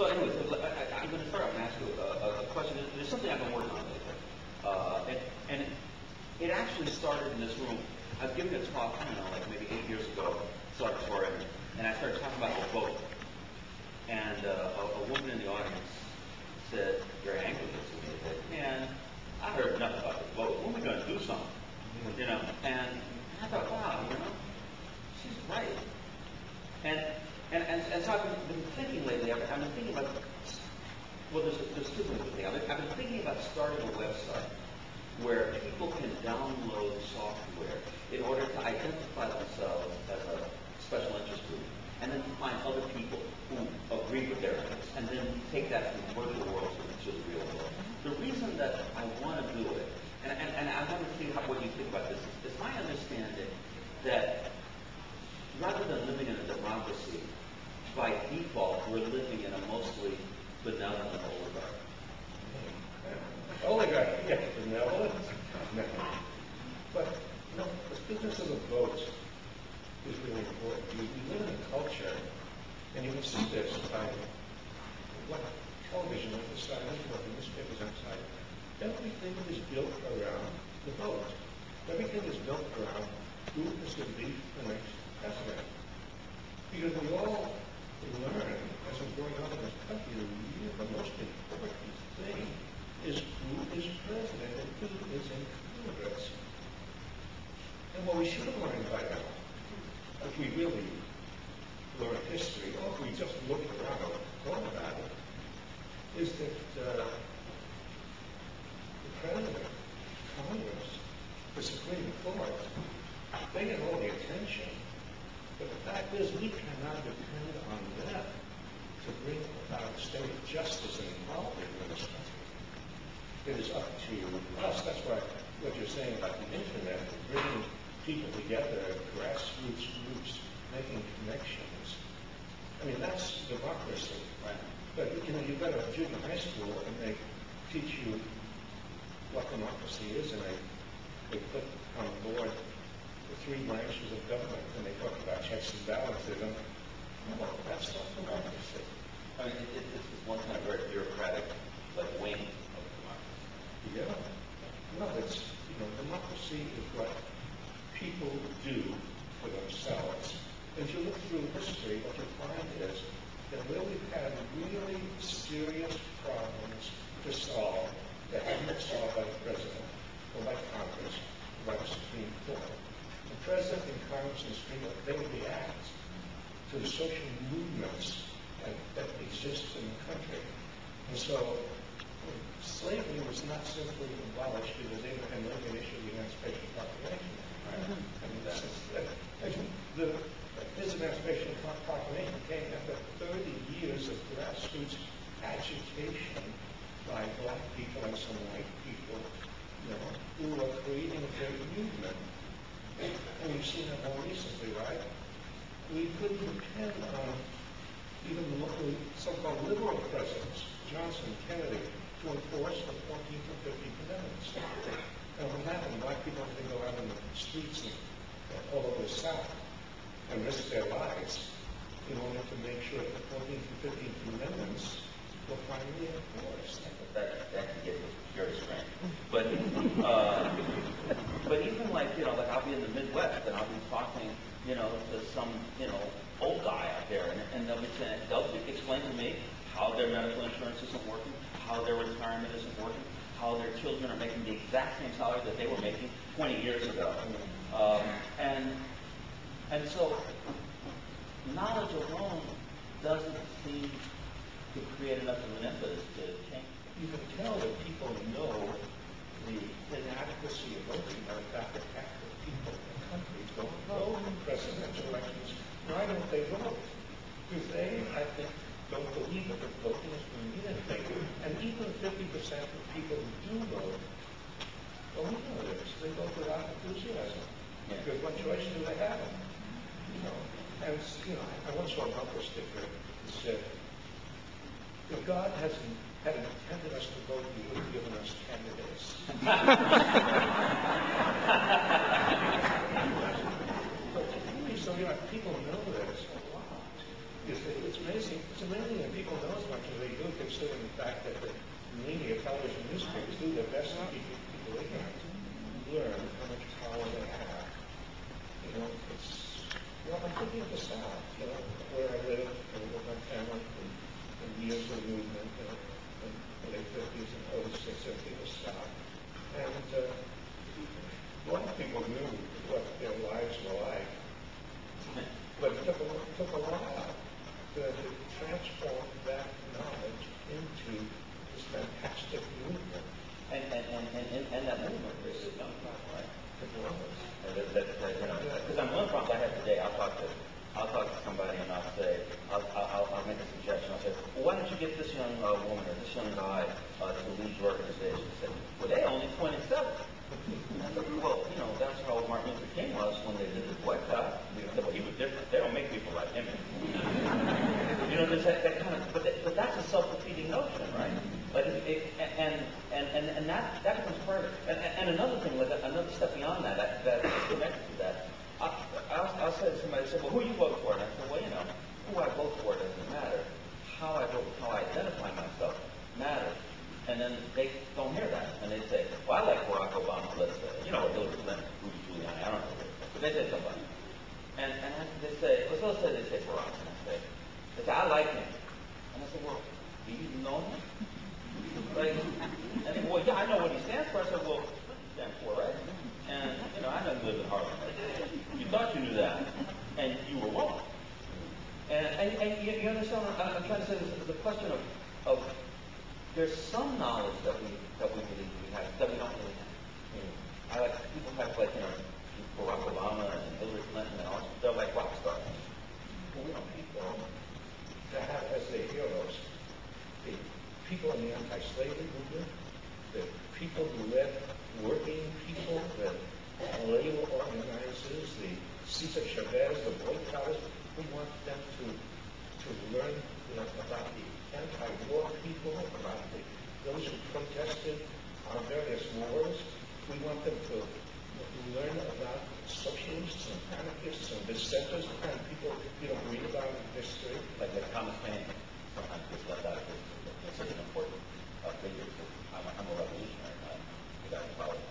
So anyways, I, I, I'm gonna start off and ask you a, a, question. There's- something I've been working on lately. Uh, and, and it, it actually started in this room. I was giving a talk, I don't know, like maybe eight years ago, celebratory, and I started talking about the vote. And, uh, a, a woman in the audience said, very angry with me, man, I heard nothing about the vote. When we gonna do something? You know, and I thought, wow, you know, she's right. And, and, and, and so I've been, thinking lately, I've, I've been thinking about, well, there's, there's two things with me. I've been, I've been thinking about starting a website where people can download software in order to identify themselves as a special interest group, and then find other people who agree with their interests, and then take that from the virtual world to, the real world. The reason that I want to do it, and, and, and I want to see how, what you think about this, is, is my understanding that rather than living in a democracy, by default, we're living in a mostly benevolent oligarchy. Oligarch, yes, benevolent, no. But, no, this business of the vote is really important. We we live in a culture, and you can see this by what television emphasizes, what the newspapers emphasize. Everything is built around the vote. Everything is built around who is going to be the next president. Because we all learn as we're growing up in this country, the most important thing is who is president and who is in Congress. And what we should have learned by now, if we really learn history, or if we just look around and thought about it, is that the president, Congress, the Supreme Court, they get all the attention. But the fact is, we cannot depend on them to bring about state justice and equality in this country. It is up to us. That's why what you're saying about the internet, bringing people together, grassroots groups, making connections. I mean, that's democracy. Right. But, you know, you go to junior high school and they teach you what democracy is and they, they put on board the three branches of government and they talk about checks and balances and, no, that's not democracy. I mean, it, it, it's this one kind of very bureaucratic, like wing of democracy. Yeah. No, it's, you know, democracy is what people do for themselves. And If you look through history, what you find is that where we've had really serious problems to solve, that haven't been solved by the president, or by Congress, or by the Supreme Court, the president and Congress and Supreme Court, react to the social movements that, that exist in the country. And so slavery was not simply abolished because Abraham Lincoln issued the Emancipation Proclamation. I mean, that's, that, I think the, his Emancipation Pro- Proclamation came after 30 years of grassroots agitation by black people and some white people, you know, who were creating a great movement. And you've seen that more recently, right? We couldn't depend on local, so-called liberal presidents, Johnson, Kennedy, to enforce the 14th and 15th Amendments. And what happened? Black people had to go out in the streets and uh, all over the South and risk their lives in order to make sure that the 14th and 15th Amendments were finally enforced. That, that can get very strange. But, uh, but even like, you know, like I'll be in the Midwest and I'll be talking, you know, to some, you know, old guy out there and, and they'll be saying, explain to me how their medical insurance isn't working, how their retirement isn't working, how their children are making the exact same salary that they were making 20 years ago. Um, and, and so knowledge alone doesn't seem to create enough of an impetus to change. You can tell that people know the inadequacy of voting by the fact that the people in the country don't vote in presidential elections. Why don't they vote? Because they, I think, don't believe that the voting is going to mean anything. And even fifty percent of people who do vote, well, we know this, they vote without enthusiasm. Because what choice do they have? You know, and, you know, I once saw a bumper sticker that said, if God hasn't had intended us to vote, He would have given us candidates. But, so, you know, people know this a lot. It's, it's amazing, it's amazing that people know as much as they do, considering the fact that the media, television, newspapers do their best to keep people ignorant, learn how much power they have. You know, it's, well, I'm thinking of the South, you know, where I live, and with my family, and, and years of movement, you know, in the late fifties and early sixties, in the South. And, uh, a lot of people knew what their lives were like, but it took a, it took a while to, to transform that knowledge into this fantastic movement. And, and, and, and, and, and that movement is a young problem, right? It was. And that, that, that, you know, because on one prompt I had today, I'll talk to, I'll talk to somebody and I'll say, I'll, I'll, I'll make a suggestion. I'll say, well, why don't you get this young uh, woman or this young guy uh, to lead your organization? They said, well, they're only 27. I said, well, you know, that's how Martin Luther King was when they did the boycott. They said, well, he was different. They don't make people like him There's that, that kind of, but, that, but that's a self-defeating notion, right? Like, it, it, and, and, and, and that, that becomes part of. And, and another thing, like another step beyond that, that, that is connected to that, I, I'll, I'll say to somebody, say, well, who you vote for? And I say, well, you know, who I vote for doesn't matter. How I vote, how I identify myself matters. And then they don't hear that. And they say, well, I like Barack Obama, let's say. You know, Hillary Clinton, Rudy Giuliani, I don't know. But they say somebody. And, and they say, let's let's say they say Barack. And I say, say, I like him. And I said, well, do you know him? Like, and they, well, yeah, I know what he stands for. I said, well, what does he stand for, right? And, you know, I know you live in Harlem. You thought you knew that, and you were wrong. And, and, and you, you understand what I'm, I'm trying to say? This is a question of, of, there's some knowledge that we, that we believe we have, that we don't really have. I like, people have like, you know, Barack Obama and Hillary Clinton and all, they're like rock stars. But we don't have people to have as their heroes the people in the anti-slavery movement, the people who led working people, the labor organizers, the Cesar Chavez, the boycotters. We want them to to learn you know, about the anti-war people, about the, those who protested our various wars. We want them to learn socialists and anarchists and dissenters, the kind of people you don't read about in history. like like Thomas Paine sometimes gets left out of this. It's such an important uh, figure. I'm, I'm a revolutionary, a guy in politics.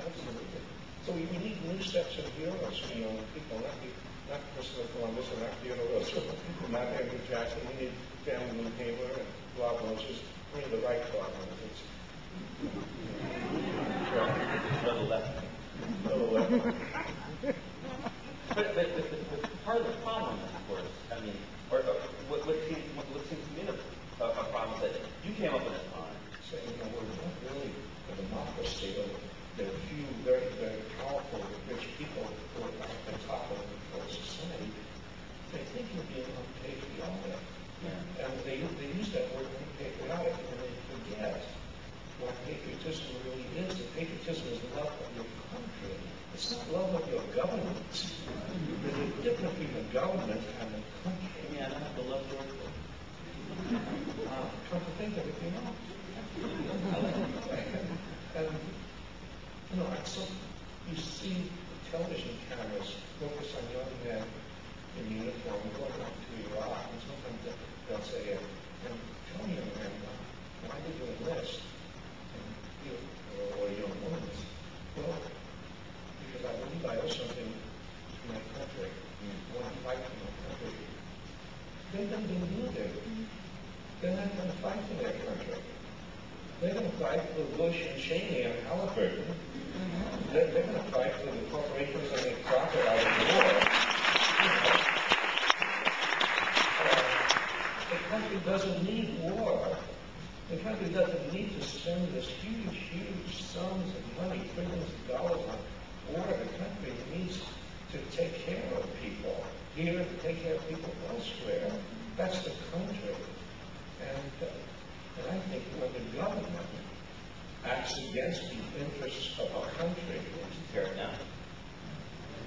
Absolutely. So we need new sets of heroes for young people, not the, not Christopher Columbus and not Theodore Roosevelt, not Andrew Jackson. We need Lou Hamer and Bob Moses. We need the right Bob Moses. To the. Oh, But, but, but, but, part of the problem of course, I mean, or, or what, what seems, what, what seems to me a, a, a problem is that you came up in a time, saying, you know, we're not really a democracy, but there are a few very, very powerful, rich people who are at the top of of society. They think you're being unpatriotic. Yeah. And they, they use that word unpatriotic, and they forget what patriotism really is. And patriotism is love of your country. It's not love of your government. There's a difference between the government and the country. yeah, I don't have to love your Uh, Come to think of it, you know. And, you know, I so, you see television cameras focus on young men in uniform going up to Iraq, and sometimes they- they'll say, and tell me, young man, why did you enlist? And you, or, or a young woman, well, because I believe I owe something to my country. I want to fight for my country. They don't believe it. They're not going to fight for their country. They're going to fight for Bush and Cheney and Halliburton. They're, they're going to fight for the corporations that make profit out of the war. Uh, The country doesn't need war. The country doesn't need huge, huge sums of money, billions of dollars on war. The country needs to take care of people here, to take care of people elsewhere. That's the country. And, uh, and I think when the government acts against the interests of a country, tear it down.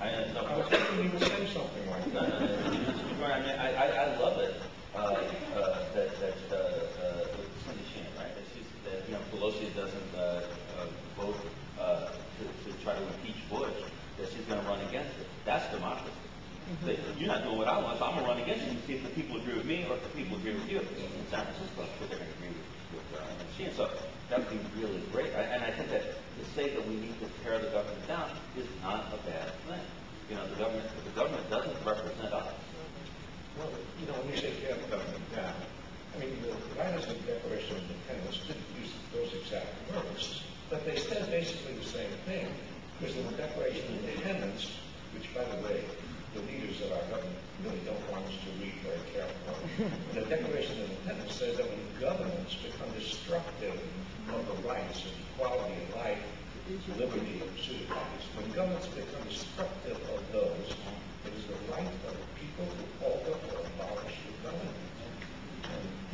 I, uh, no, I was thinking you would say something like No, that. no, no, you just- you're right. I mean, I, I, I love it, uh, uh, that, that, uh, uh, with Cindy Sheehan, right? That she's, that, you know, Pelosi doesn't, uh, uh, vote, uh, to, to try to impeach Bush, that she's gonna run against it. That's democracy. That you're not doing what I want, so I'm gonna run against you and see if the people agree with me or if the people agree with you. In San Francisco, they're gonna agree with, with, uh, Machine. So that would be really great. I- And I think that to say that we need to tear the government down is not a bad thing. You know, the government, the government doesn't represent us, Well, you know, when you say tear the government down, I mean, the writers of the Declaration of Independence didn't use those exact words, but they said basically the same thing. Because in the Declaration of Independence, which, by the way, the leaders of our government really don't want us to read very carefully. The Declaration of Independence says that when governments become destructive of the rights and equality of life, liberty, and pursuit of happiness, when governments become destructive of those, it is the right of the people to alter or abolish the government.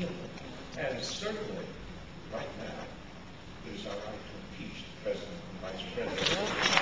And, and certainly, right now, it is our right to impeach the president vice president.